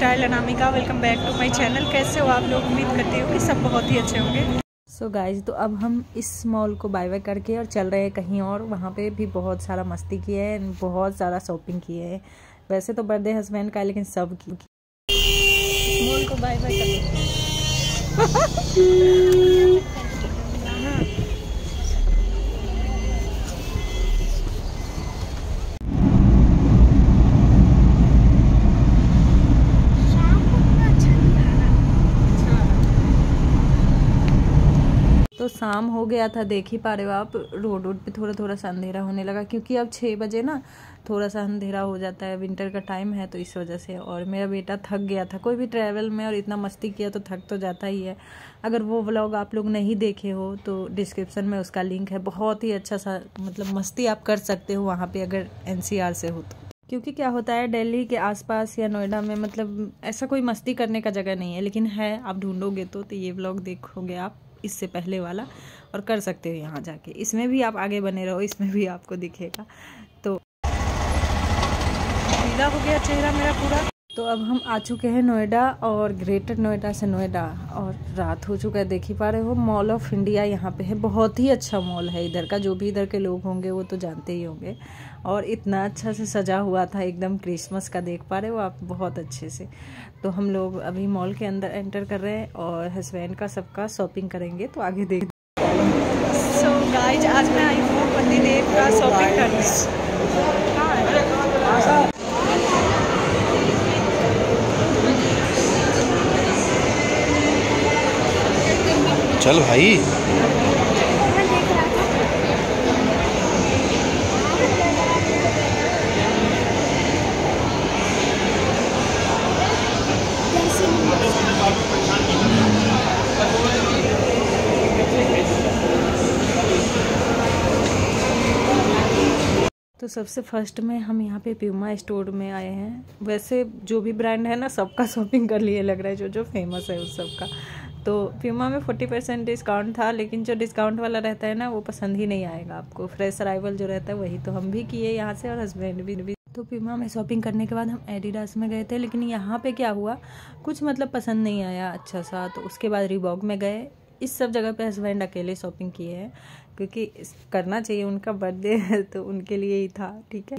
Style Anamika welcome back to my channel कैसे हो आप लोग? उम्मीद करती हूँ कि सब बहुत ही अच्छे होंगे। सो so गाइज़ तो अब हम इस मॉल को बाय बाय करके और चल रहे हैं कहीं और। वहाँ पे भी बहुत सारा मस्ती किए है बहुत सारा शॉपिंग किए है। वैसे तो बर्थडे हस्बैंड का है लेकिन सब की मॉल को बाय बाय कर तो शाम हो गया था देख ही पा रहे हो आप रोड रोड पे थोड़ा थोड़ा सा अंधेरा होने लगा क्योंकि अब छः बजे ना थोड़ा सा अंधेरा हो जाता है विंटर का टाइम है तो इस वजह से और मेरा बेटा थक गया था कोई भी ट्रैवल में और इतना मस्ती किया तो थक तो जाता ही है। अगर वो व्लॉग आप लोग नहीं देखे हो तो डिस्क्रिप्शन में उसका लिंक है बहुत ही अच्छा सा मतलब मस्ती आप कर सकते हो वहाँ पर अगर एनसीआर से हो तो। क्योंकि क्या होता है दिल्ली के आसपास या नोएडा में मतलब ऐसा कोई मस्ती करने का जगह नहीं है लेकिन है आप ढूंढोगे तो, तो ये व्लॉग देखोगे आप। इससे पहले वाला और कर सकते हो यहाँ जाके। इसमें भी आप आगे बने रहो, इसमें भी आपको दिखेगा। तो पीला हो गया चेहरा मेरा पूरा। तो अब हम आ चुके हैं नोएडा और ग्रेटर नोएडा से नोएडा और रात हो चुका है देख ही पा रहे हो। मॉल ऑफ़ इंडिया यहाँ पे है बहुत ही अच्छा मॉल है इधर का। जो भी इधर के लोग होंगे वो तो जानते ही होंगे। और इतना अच्छा से सजा हुआ था एकदम क्रिसमस का देख पा रहे हो आप बहुत अच्छे से। तो हम लोग अभी मॉल के अंदर एंटर कर रहे हैं और हस्बैंड का सबका शॉपिंग करेंगे तो आगे देख सो so, गाइज़ आज मैं आई हूँ पतिदेव का शॉपिंग करने। चल भाई। तो सबसे फ़र्स्ट में हम यहाँ पे प्यूमा स्टोर में आए हैं। वैसे जो भी ब्रांड है ना, सबका शॉपिंग कर लिए लग रहा है जो जो फ़ेमस है उस सब का तो प्यूमा में फोर्टी परसेंट डिस्काउंट था, लेकिन जो डिस्काउंट वाला रहता है ना, वो पसंद ही नहीं आएगा आपको। फ्रेश अराइवल जो रहता है, वही तो हम भी किए यहाँ से और हस्बैंड भी भी। तो प्यूमा में शॉपिंग करने के बाद हम एडिडास में गए थे, लेकिन यहाँ पे क्या हुआ, कुछ मतलब पसंद नहीं आया अच्छा सा तो उसके बाद रिबॉक में गए। इस सब जगह पे हस्बैंड अकेले शॉपिंग किए हैं, क्योंकि करना चाहिए उनका बर्थडे है तो उनके लिए ही था, ठीक है।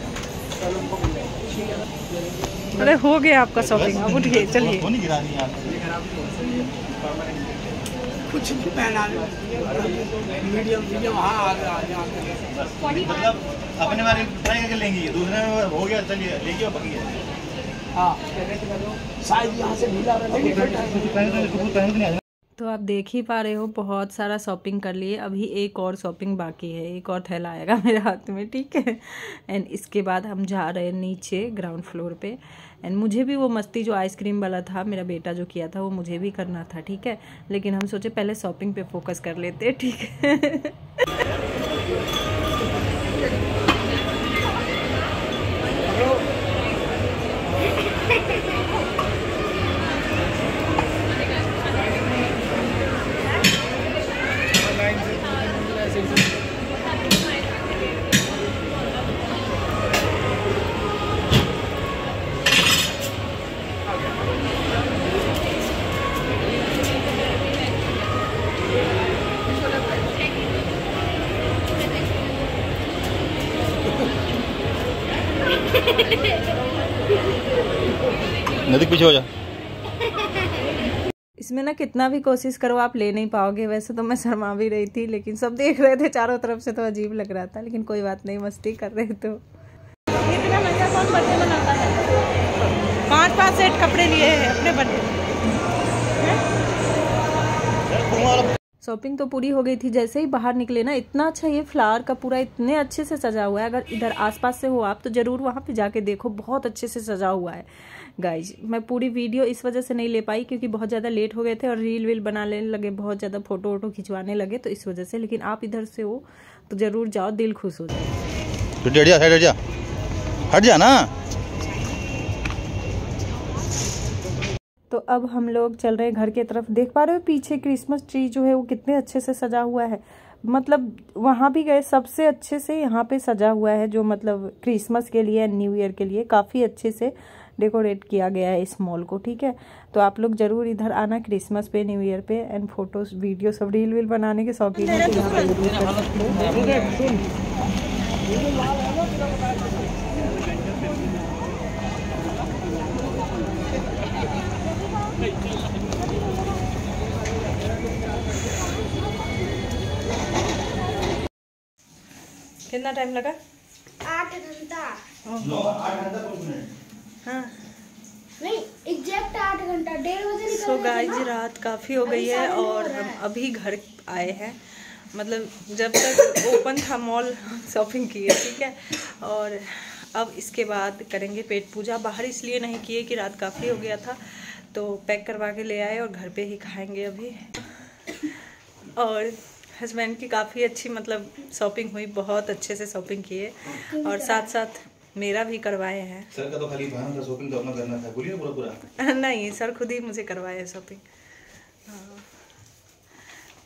अरे हो गया आपका शॉपिंग अब उठिए चलिए। कुछ भी पहना मीडियम मीडियम हाँ आ गया आ मतलब अपने बारे में ट्राई करके लेंगे दूसरे में हो गया चलिए लेके और बाकी है। हाँ साइज़ यहाँ से रहे तो आप देख ही पा रहे हो, बहुत सारा शॉपिंग कर लिए। अभी एक और शॉपिंग बाकी है, एक और थैला आएगा मेरे हाथ में, ठीक है? एंड इसके बाद हम जा रहे हैं नीचे ग्राउंड फ्लोर पे। एंड मुझे भी वो मस्ती जो आइसक्रीम वाला था, मेरा बेटा जो किया था, वो मुझे भी करना था, ठीक है? लेकिन हम सोचे पहले शॉपिंग पे फोकस कर लेते, ठीक है? नदी पीछे हो जा। इसमें ना कितना भी कोशिश करो आप ले नहीं पाओगे। वैसे तो मैं शर्मा भी रही थी लेकिन सब देख रहे थे चारों तरफ़ से तो अजीब लग रहा था लेकिन कोई बात नहीं मस्ती कर रहे तो। इतना महँगा कौन बर्थडे मनाता है? पाँच पाँच सेट कपड़े लिए हैं अपने बर्थडे। शॉपिंग तो पूरी हो गई थी, जैसे ही बाहर निकले ना, इतना अच्छा ये फ्लावर का पूरा इतने अच्छे से सजा हुआ है। अगर इधर आसपास से हो आप तो ज़रूर वहाँ पे जाके देखो, बहुत अच्छे से सजा हुआ है। गाइज़ मैं पूरी वीडियो इस वजह से नहीं ले पाई क्योंकि बहुत ज़्यादा लेट हो गए थे और रील वील बनाने लगे, बहुत ज़्यादा फ़ोटो वोटो खिंचवाने लगे तो इस वजह से। लेकिन आप इधर से हो तो ज़रूर जाओ, दिल खुश हो जाए। तो हट जा ना। तो अब हम लोग चल रहे हैं घर की तरफ़। देख पा रहे हो पीछे क्रिसमस ट्री जो है वो कितने अच्छे से सजा हुआ है। मतलब वहाँ भी गए सबसे अच्छे से यहाँ पे सजा हुआ है जो मतलब क्रिसमस के लिए न्यू ईयर के लिए काफ़ी अच्छे से डेकोरेट किया गया है इस मॉल को ठीक है? तो आप लोग ज़रूर इधर आना क्रिसमस पे न्यू ईयर पे एंड फ़ोटोज़ वीडियो सब रील वील बनाने के शौकीन है तो यहाँ पे ज़रूर कर सकते कितना टाइम लगा? आठ घंटा। हाँ। नहीं एग्जैक्ट आठ घंटा सो गए थे गाइज़ रात काफ़ी हो गई है और हम अभी घर आए हैं। मतलब जब तक ओपन था मॉल शॉपिंग किए ठीक है? और अब इसके बाद करेंगे पेट पूजा। बाहर इसलिए नहीं किए कि रात काफ़ी हो गया था। तो पैक करवा के ले आए और घर पे ही खाएँगे अभी। और हस्बैंड की काफ़ी अच्छी मतलब शॉपिंग हुई बहुत अच्छे से शॉपिंग किए। और साथ साथ मेरा भी करवाए हैं। सर का तो खाली था शॉपिंग तो अपना करना था बोलिए पूरा पूरा। नहीं सर खुद ही मुझे करवाए हैं शॉपिंग।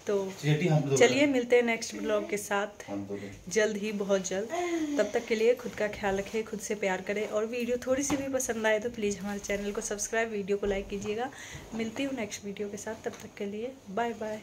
तो चलिए मिलते हैं नेक्स्ट ब्लॉग के साथ। जल्द ही बहुत जल्द। तब तक के लिए खुद का ख्याल रखें खुद से प्यार करें। और वीडियो थोड़ी सी भी पसंद आए तो प्लीज़ हमारे चैनल को सब्सक्राइब वीडियो को लाइक कीजिएगा। मिलती हूँ नेक्स्ट वीडियो के साथ। तब तक के लिए बाय बाय